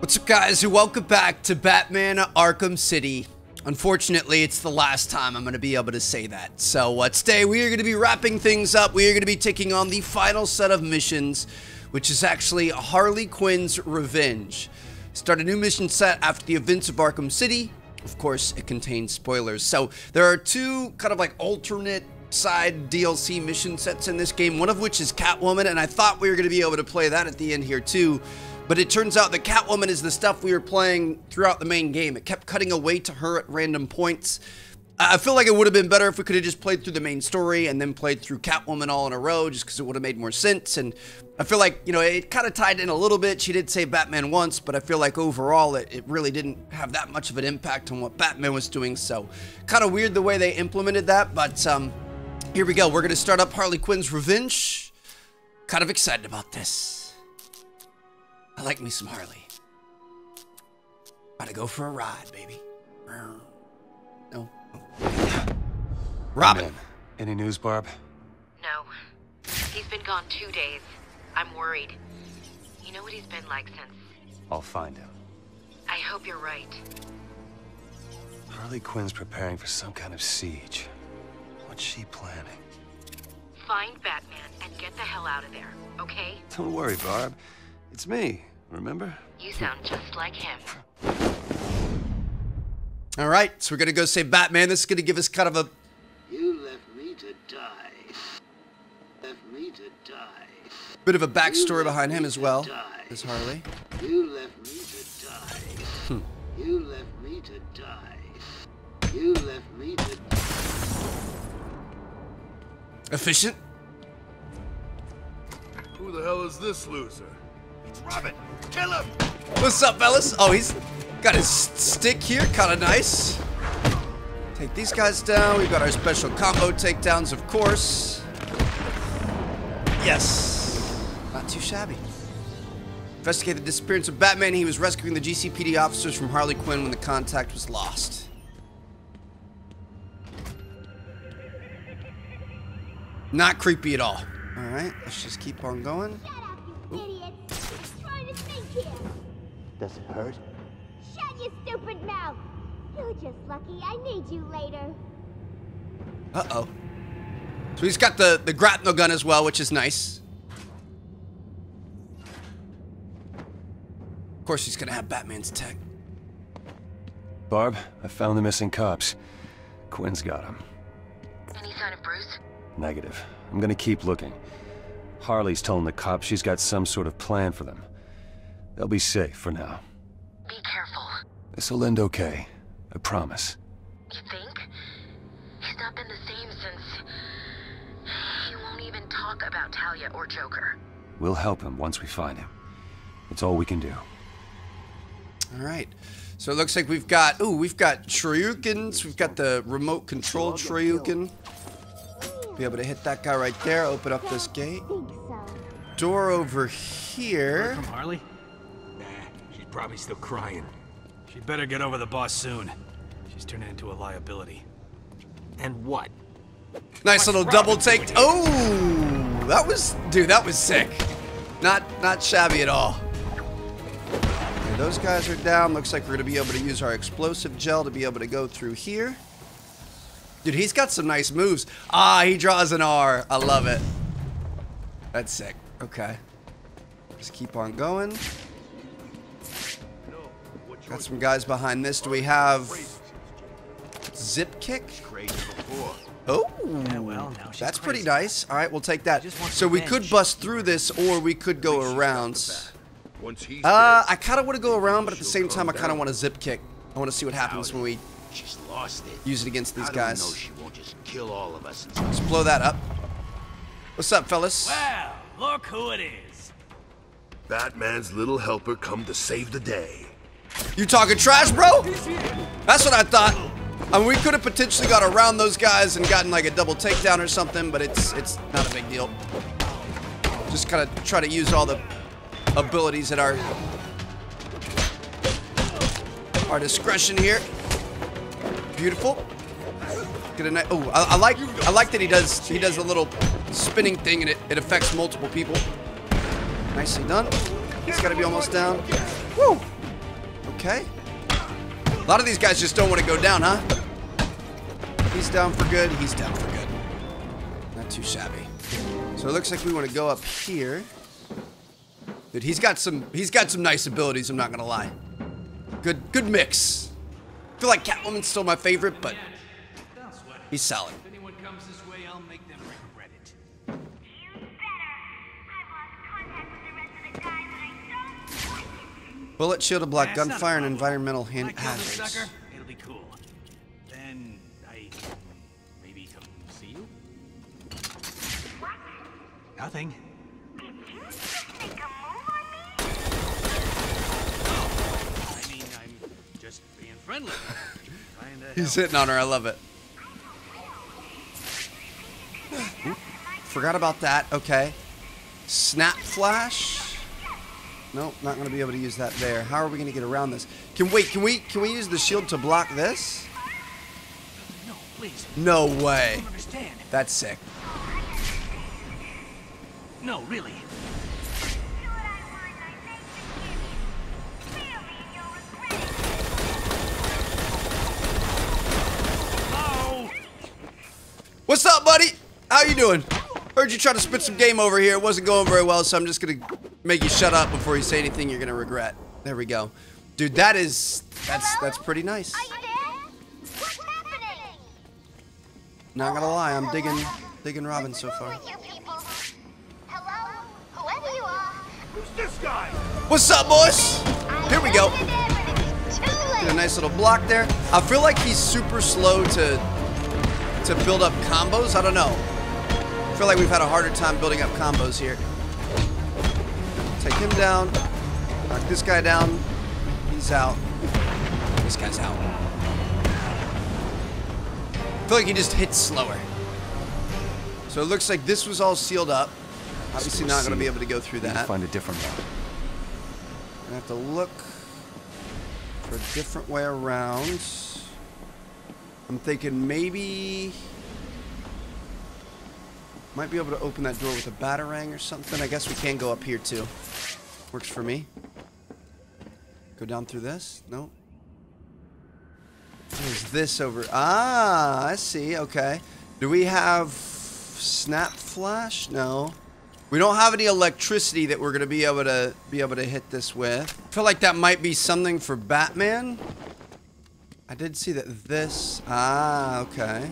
What's up guys and welcome back to Batman Arkham City. Unfortunately, it's the last time I'm going to be able to say that. So uh, today we are going to be wrapping things up. We are going to be taking on the final set of missions, which is actually Harley Quinn's Revenge. Start a new mission set after the events of Arkham City. Of course, it contains spoilers. So there are two kind of like alternate side DLC mission sets in this game, one of which is Catwoman, and I thought we were going to be able to play that at the end here too. But it turns out that Catwoman is the stuff we were playing throughout the main game. It kept cutting away to her at random points. I feel like it would have been better if we could have just played through the main story and then played through Catwoman all in a row, just because it would have made more sense. And I feel like, you know, it kind of tied in a little bit. She did say Batman once, but I feel like overall it, it really didn't have that much of an impact on what Batman was doing. So kind of weird the way they implemented that. But um, here we go. We're going to start up Harley Quinn's Revenge. Kind of excited about this. I like me some Harley. Gotta go for a ride, baby. No. Robin. Any news, Barb? No. He's been gone two days. I'm worried. You know what he's been like since... I'll find him. I hope you're right. Harley Quinn's preparing for some kind of siege. What's she planning? Find Batman and get the hell out of there, okay? Don't worry, Barb. It's me, remember? You sound just like him. All right, so we're gonna go say Batman. This is gonna give us kind of a. You left me to die. Left me to die. Bit of a backstory behind him as well Die. as Harley. You left me to die. Hmm. You left me to die. You left me to Efficient. Who the hell is this loser? It's Robin. Kill him! What's up, fellas? Oh, he's got his stick here, kind of nice. Take these guys down. We've got our special combo takedowns, of course. Yes. Not too shabby. Investigate the disappearance of Batman. He was rescuing the GCPD officers from Harley Quinn when the contact was lost. Not creepy at all. All right, let's just keep on going. Shut up, Does it hurt? Shut your stupid mouth! You're just lucky I need you later. Uh-oh. So he's got the, the grapnel gun as well, which is nice. Of course he's gonna have Batman's tech. Barb, I found the missing cops. Quinn's got him. Any sign of Bruce? Negative. I'm gonna keep looking. Harley's telling the cops she's got some sort of plan for them. They'll be safe for now. Be careful. This'll end okay. I promise. You think? He's not been the same since... He won't even talk about Talia or Joker. We'll help him once we find him. It's all we can do. All right. So it looks like we've got, ooh, we've got Shurikens. We've got the remote control Shuriken. Be able to hit that guy right there. Open up this gate. Think so. Door over here. From Harley? Nah, she's probably still crying. She'd better get over the boss soon. She's turning into a liability. And what? Nice little double take. Oh, that was, dude, that was sick. Not, not shabby at all. Okay, those guys are down. Looks like we're gonna be able to use our explosive gel to be able to go through here. Dude, he's got some nice moves. Ah, he draws an R. I love it. That's sick. Okay. Just keep on going. Got some guys behind this. Do we have zip kick? Oh, well, now she's that's pretty nice. All right, we'll take that. So we could bust through this, or we could go around. Uh, I kind of want to go around, but at the same time, I kind of want to zip kick. I want to see what happens when we she's lost it. use it against these How do we know guys. she won't just kill all of us? Let's blow that up. What's up, fellas? Well, look who it is. Batman's little helper come to save the day. You talking trash, bro? That's what I thought. I mean, we could have potentially got around those guys and gotten like a double takedown or something, but it's it's not a big deal. Just kind of try to use all the abilities at our our discretion here. Beautiful. Get a nice. Oh, I, I like I like that he does he does a little spinning thing and it, it affects multiple people. Nicely done. He's got to be almost down. Woo! Okay. A lot of these guys just don't want to go down, huh? He's down for good. He's down for good. Not too shabby. So it looks like we want to go up here. Dude, he's got some he's got some nice abilities, I'm not gonna lie. Good good mix. I feel like Catwoman's still my favorite, but he's solid. Bullet shield to block gunfire and environmental hand hazards. it'll be cool. Then I maybe come see you. Nothing. make a move on me. I mean, I'm just being friendly. He's hitting on her, I love it. Forgot about that, okay. Snap flash. Nope, not gonna be able to use that there. How are we gonna get around this? Can wait, can we can we use the shield to block this? No, please. No way. That's sick. No, really. Do what I want and I make you Feel me and you'll regret it. What's up, buddy? How you doing? Heard you try to spit some game over here. It wasn't going very well, so I'm just gonna make you shut up before you say anything you're gonna regret. There we go. Dude, that is that's that's pretty nice. Are you there? What's happening? Not gonna lie, I'm digging digging Robin so far. With you people. Hello? Whoever you are. Who's this guy? What's up, boys? Here we go. I know you're there, but it's too Get a nice little block there. I feel like he's super slow to to build up combos. I don't know. I feel like we've had a harder time building up combos here. Take him down. Knock this guy down. He's out. This guy's out. I feel like he just hits slower. So it looks like this was all sealed up. Obviously not going to be able to go through that. find a different route. I have to look for a different way around. I'm thinking maybe might be able to open that door with a batarang or something. I guess we can go up here too. Works for me. Go down through this? No. There's this over. Ah, I see. Okay. Do we have snap flash? No. We don't have any electricity that we're gonna be able to be able to hit this with. I feel like that might be something for Batman. I did see that this. Ah, okay.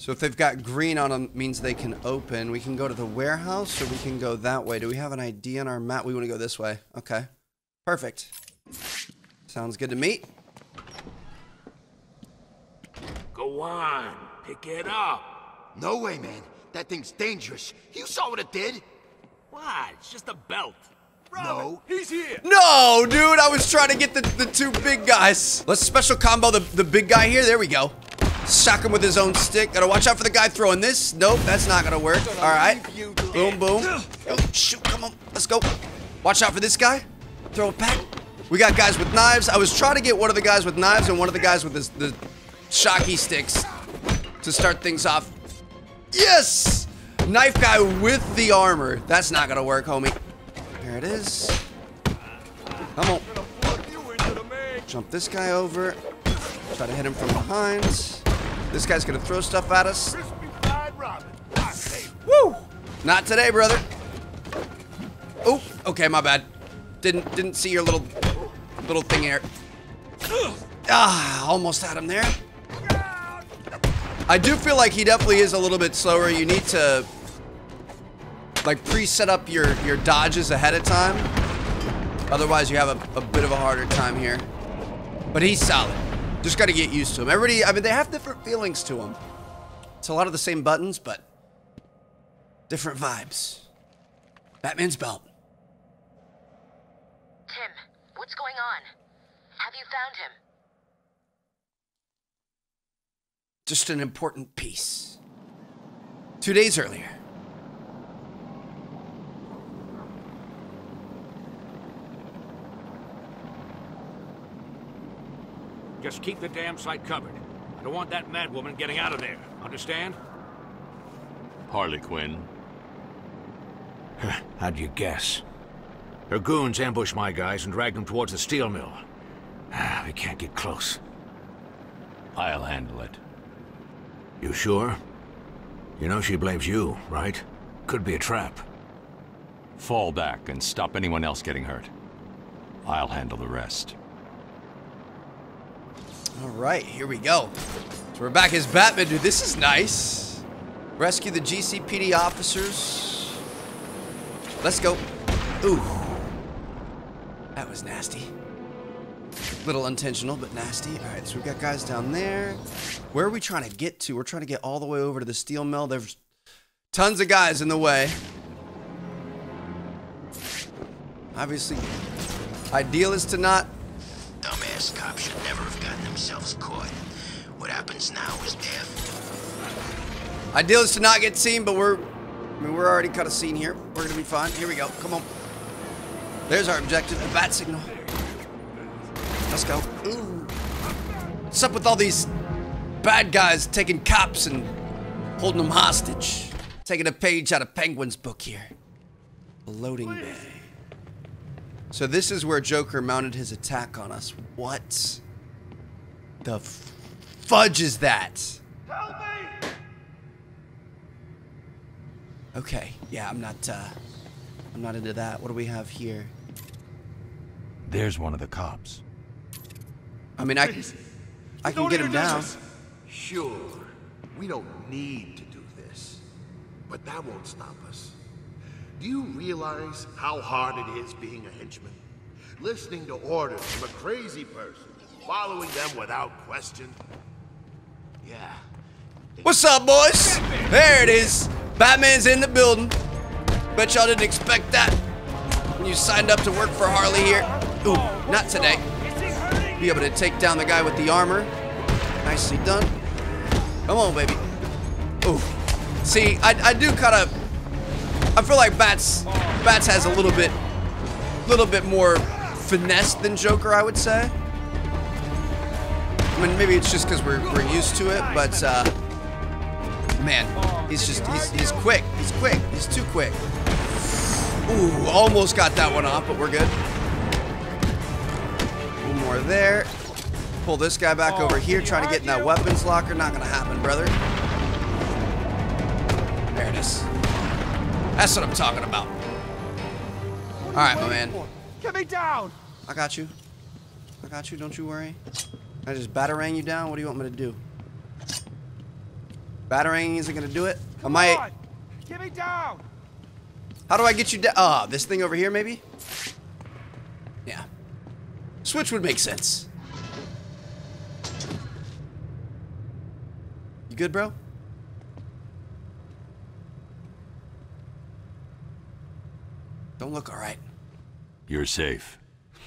So if they've got green on them, means they can open. We can go to the warehouse, or we can go that way. Do we have an ID on our map? We want to go this way. Okay, perfect. Sounds good to me. Go on. Pick it up. No way, man. That thing's dangerous. You saw what it did. What? It's just a belt. No. He's here. No, dude, I was trying to get the, the two big guys. Let's special combo the, the big guy here. There we go. Shock him with his own stick. Gotta watch out for the guy throwing this. Nope, that's not gonna work. All right. Boom, boom. Oh, shoot, come on. Let's go. Watch out for this guy. Throw it back. We got guys with knives. I was trying to get one of the guys with knives and one of the guys with the, the shocky sticks to start things off. Yes! Knife guy with the armor. That's not gonna work, homie. There it is. Come on. Jump this guy over. Try to hit him from behind. This guy's gonna throw stuff at us. Crispy fried Robin. I say, Woo! Not today, brother. Oh, okay, my bad. Didn't didn't see your little little thing here. Ah, almost had him there. I do feel like he definitely is a little bit slower. You need to like pre-set up your your dodges ahead of time. Otherwise, you have a, a bit of a harder time here. But he's solid. Just got to get used to them. Everybody, I mean, they have different feelings to them. It's a lot of the same buttons, but different vibes. Batman's belt. Tim, what's going on? Have you found him? Just an important piece. Two days earlier. Just keep the damn site covered. I don't want that madwoman getting out of there. Understand? Harley Quinn. How'd you guess? Her goons ambushed my guys and dragged them towards the steel mill. Ah, we can't get close. I'll handle it. You sure? You know she blames you, right? Could be a trap. Fall back and stop anyone else getting hurt. I'll handle the rest. All right, here we go. So we're back as Batman, dude. This is nice. Rescue the GCPD officers. Let's go. Ooh. That was nasty. Little intentional, but nasty. All right, so we've got guys down there. Where are we trying to get to? We're trying to get all the way over to the steel mill. There's tons of guys in the way. Obviously, ideal is to not Dumbass cops should never themselves caught. What happens now is death. Ideal is to not get seen, but we're, I mean, we're already cut a scene here. We're gonna be fine. Here we go. Come on. There's our objective, a bat signal. Let's go. Ooh. What's up with all these bad guys taking cops and holding them hostage? Taking a page out of Penguin's book here. A loading bay. So this is where Joker mounted his attack on us. What the fudge is that? Okay, yeah, I'm not, uh, I'm not into that. What do we have here? There's one of the cops. I mean, I, I can get him down. Sure, we don't need to do this, but that won't stop us. Do you realize how hard it is being a henchman? Listening to orders from a crazy person, following them without question? Yeah. What's up, boys? There it is. Batman's in the building. Bet y'all didn't expect that when you signed up to work for Harley here. Ooh, not today. Be able to take down the guy with the armor. Nicely done. Come on, baby. Ooh. See, I, I do kind of. I feel like Bats, Bats has a little bit, little bit more finesse than Joker, I would say. I mean, maybe it's just because we're, we're used to it, but uh, man, he's just he's he's quick. He's quick. He's too quick. Ooh, almost got that one off, but we're good. One more there. Pull this guy back over here, trying to get in that weapons locker. Not gonna happen, brother. There it is. That's what I'm talking about. All right, my man. Get me down! I got you. I got you. Don't you worry. I just batarang you down. What do you want me to do? Batarang isn't gonna do it. I might. Get me down! How do I get you down? Oh, ah, this thing over here, maybe? Yeah. Switch would make sense. You good, bro? Don't look alright. You're safe.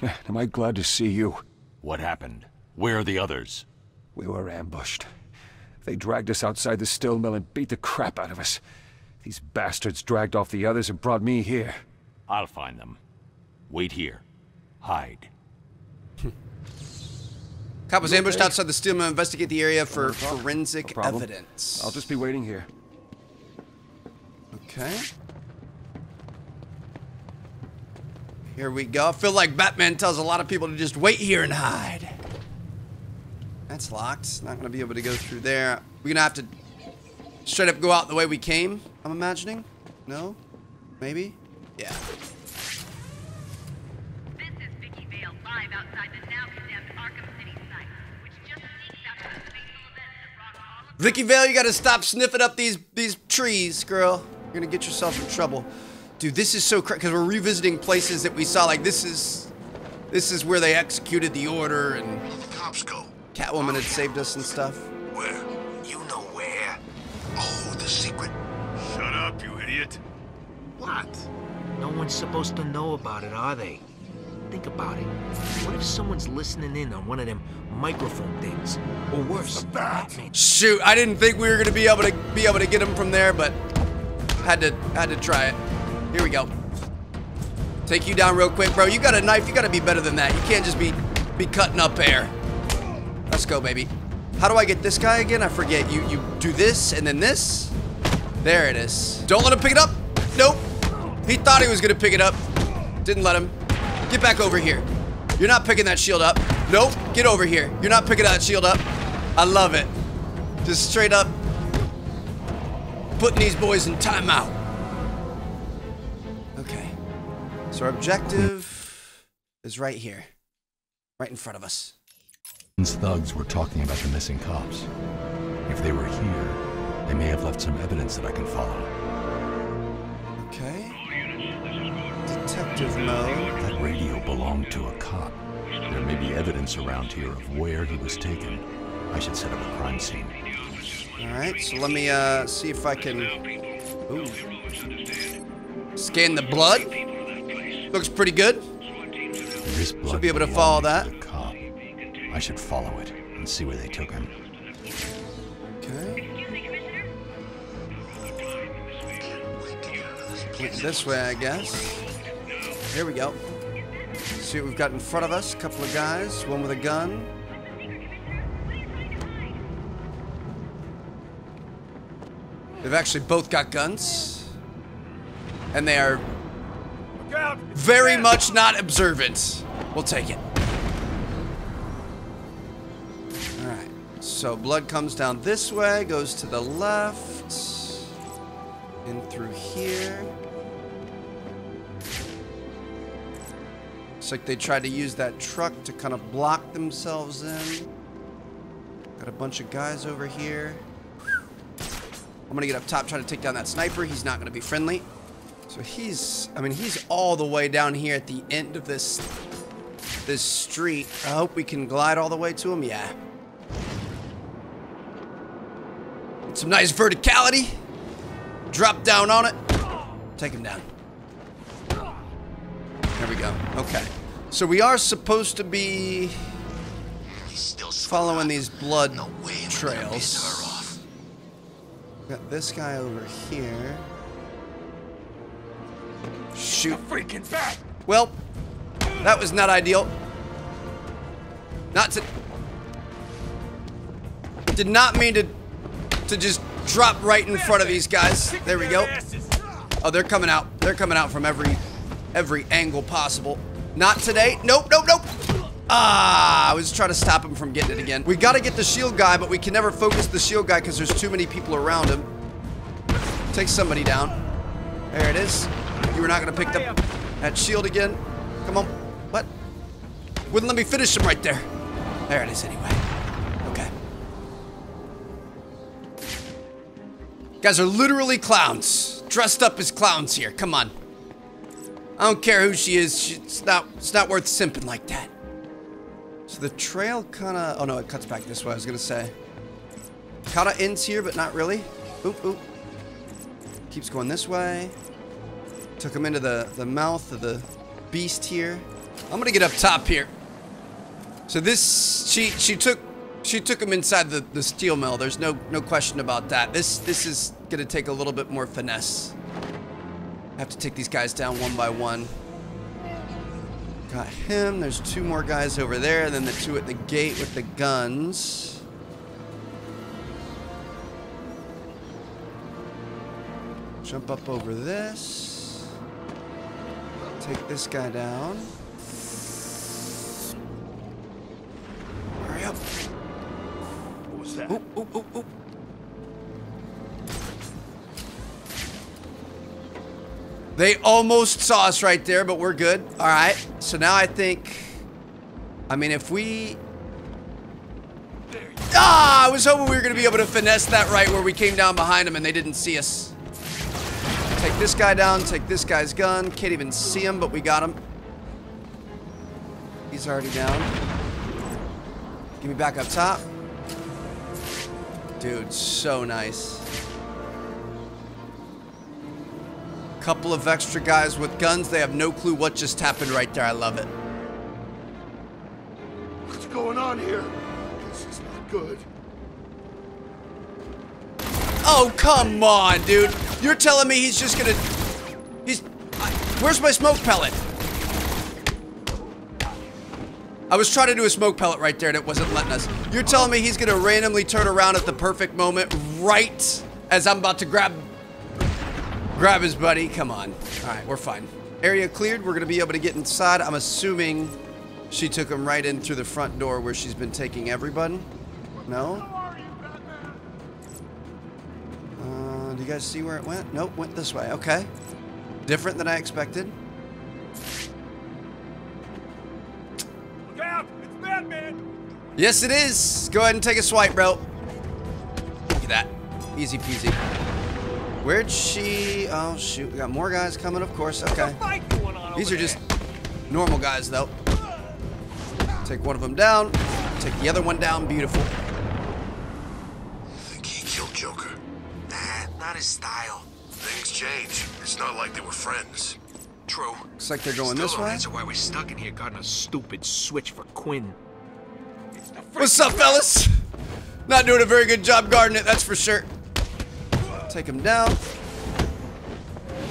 Man, am I glad to see you. What happened? Where are the others? We were ambushed. They dragged us outside the still mill and beat the crap out of us. These bastards dragged off the others and brought me here. I'll find them. Wait here. Hide. Cop was ambushed outside the steel mill. Investigate the area for forensic No evidence. I'll just be waiting here. Okay. Here we go. I feel like Batman tells a lot of people to just wait here and hide. That's locked. Not gonna be able to go through there. We're gonna have to straight up go out the way we came, I'm imagining. No? Maybe? Yeah. This is Vicky Vale live outside the now condemned Arkham City site, which just leaked after the fateful events that brought all of Vicky Vale, you gotta stop sniffing up these these trees, girl. You're gonna get yourself in trouble. Dude, this is so crazy because we're revisiting places that we saw. Like this is this is where they executed the order and The cops go. Catwoman had saved us and stuff. Where? You know where? Oh, the secret. Shut up, you idiot. What? No one's supposed to know about it, are they? Think about it. What if someone's listening in on one of them microphone things? Or worse, Batman. Shoot, I didn't think we were gonna be able to be able to get him from there, but had to had to try it. Here we go. Take you down real quick, bro. You got a knife. You gotta be better than that. You can't just be be cutting up air. Let's go, baby. How do I get this guy again? I forget. You you do this and then this. There it is. Don't let him pick it up. Nope. He thought he was gonna pick it up. Didn't let him. Get back over here. You're not picking that shield up. Nope. Get over here. You're not picking that shield up. I love it. Just straight up putting these boys in timeout. Okay. So our objective is right here. Right in front of us. Thugs were talking about the missing cops. If they were here, they may have left some evidence that I can follow. Okay. Detective mode. That radio belonged to a cop. There may be evidence around here of where he was taken. I should set up a crime scene. Alright, so let me uh, see if I can... Ooh. Scan the blood. Looks pretty good. There is blood Should be able to follow that. I should follow it and see where they took him. Okay. This way, I guess. Here we go. See what we've got in front of us. A couple of guys. One with a gun. They've actually both got guns. And they are very much not observant. We'll take it. So blood comes down this way, goes to the left. In through here. Looks like they tried to use that truck to kind of block themselves in. Got a bunch of guys over here. I'm gonna get up top, try to take down that sniper. He's not gonna be friendly. So he's, I mean, he's all the way down here at the end of this, this street. I hope we can glide all the way to him. Yeah. Some nice verticality. Drop down on it. Take him down. There we go. Okay. So we are supposed to be following these blood trails. Got this guy over here. Shoot. freaking back! Well, that was not ideal. Not to. Did not mean to to just drop right in front of these guys. There we go. Oh, they're coming out. They're coming out from every every angle possible. Not today. Nope, nope, nope. Ah, I was trying to stop him from getting it again. We got to get the shield guy, but we can never focus the shield guy because there's too many people around him. Take somebody down. There it is. You were not going to pick up that shield again. Come on. What? Wouldn't let me finish him right there. There it is anyway. Guys are literally clowns. Dressed up as clowns here. Come on. I don't care who she is. It's not. It's not worth simping like that. So the trail kind of. Oh no, it cuts back this way. I was gonna say. Kind of ends here, but not really. Oop oop. Keeps going this way. Took him into the the mouth of the beast here. I'm gonna get up top here. So this she she took she took him inside the the steel mill. There's no no question about that. This this is gonna take a little bit more finesse. I have to take these guys down one by one. Got him. There's two more guys over there. And then the two at the gate with the guns. Jump up over this. Take this guy down. That? They almost saw us right there, but we're good. All right. So now I think, I mean, if we, ah, I was hoping we were going to be able to finesse that right where we came down behind them and they didn't see us. Take this guy down, take this guy's gun. Can't even see him, but we got him. He's already down. Give me back up top. Dude, so nice. Couple of extra guys with guns. They have no clue what just happened right there. I love it. What's going on here? This is not good. Oh, come on, dude. You're telling me he's just gonna... He's... I, where's my smoke pellet? I was trying to do a smoke pellet right there and it wasn't letting us. You're telling me he's gonna randomly turn around at the perfect moment right as I'm about to grab... Grab his buddy? Come on. Alright, we're fine. area cleared. We're gonna be able to get inside. I'm assuming she took him right in through the front door where she's been taking everybody. No? Uh, do you guys see where it went? Nope, went this way. Okay. Different than I expected. Yes, it is. Go ahead and take a swipe, bro. Look at that. Easy peasy. Where'd she... Oh, shoot. We got more guys coming, of course. Okay. Fight going on These are just normal guys, though. Take one of them down. Take the other one down. Beautiful. Think he killed Joker? Nah, not his style. Things change. It's not like they were friends. True. Looks like they're going Still this way. That's why we're stuck in here. Got a stupid switch for Quinn. What's up, fellas? Not doing a very good job guarding it, that's for sure. Take him down.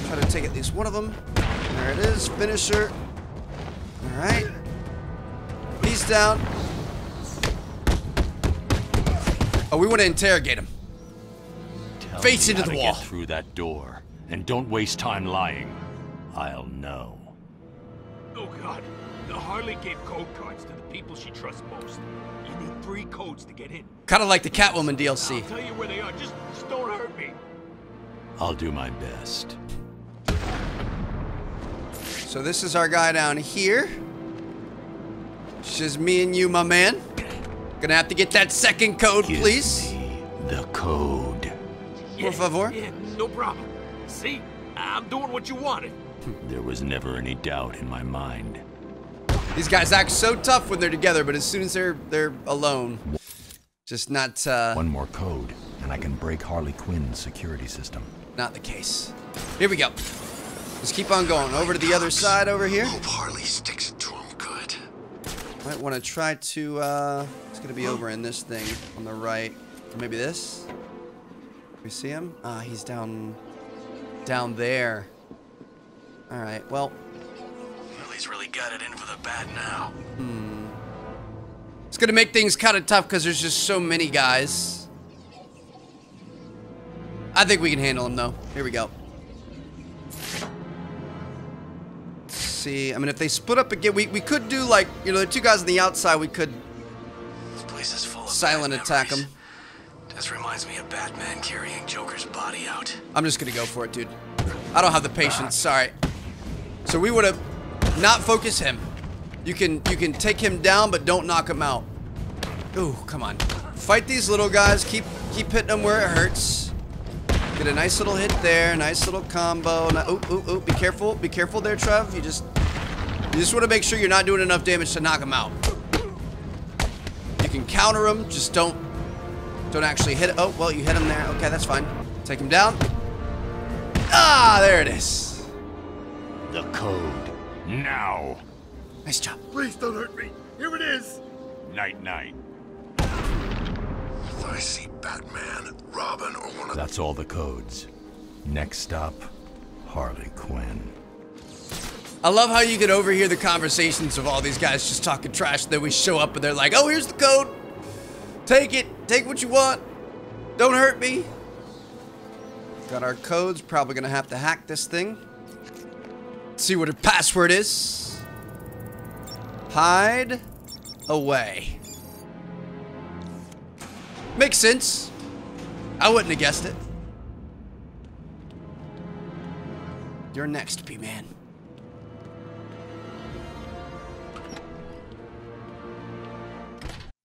Try to take at least one of them. There it is. Finisher. All right. He's down. Oh, we want to interrogate him. Tell Face me into how the to wall. Get through that door, and don't waste time lying. I'll know. Oh god. The Harley gave code cards to the people she trusts most. You need three codes to get in. Kind of like the Catwoman DLC. I'll DLC. tell you where they are. Just, just don't hurt me. I'll do my best. So this is our guy down here. It's just me and you, my man. Gonna have to get that second code, Give please. me the code. Por favor. Yeah, no problem. See? I'm doing what you wanted. There was never any doubt in my mind. These guys act so tough when they're together, but as soon as they're they're alone, just not uh, One more code, and I can break Harley Quinn's security system. not the case. Here we go. Just keep on going over to the other side over here. Hope Harley sticks to him good. Might want to try to. uh It's gonna be over in this thing on the right, or maybe this. We see him? Ah, he's down, down there. All right. Well, Well, he's really got it in for the bat now. Hmm. It's gonna make things kind of tough because there's just so many guys. I think we can handle them though. Here we go. Let's see, I mean, if they split up again, we, we could do like, you know, the two guys on the outside, we could This place is full of silent attack them. This reminds me of Batman carrying Joker's body out. I'm just gonna go for it, dude. I don't have the patience. Sorry. So we would have not focus him. You can you can take him down, but don't knock him out. Ooh, come on. Fight these little guys. Keep keep hitting them where it hurts. Get a nice little hit there. Nice little combo. Ooh, ooh, ooh. Be careful. Be careful there, Trev. You just you just want to make sure you're not doing enough damage to knock him out. You can counter him. Just don't don't actually hit it. Oh, well, you hit him there. Okay, that's fine. Take him down. Ah, there it is. The code. Now. Nice job. Please don't hurt me. Here it is. Night night. If I see Batman, Robin, or one of That's all the codes. Next stop, Harley Quinn. I love how you can overhear the conversations of all these guys just talking trash. Then we show up and they're like, oh, here's the code. Take it. Take what you want. Don't hurt me. Got our codes. Probably going to have to hack this thing. See what her password is. Hide away. Makes sense. I wouldn't have guessed it. You're next, P-Man.